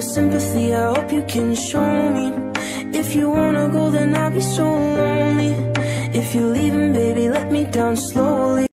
sympathy, I hope you can show me. If you wanna go, then I'll be so lonely. If you're leaving, baby, let me down slowly.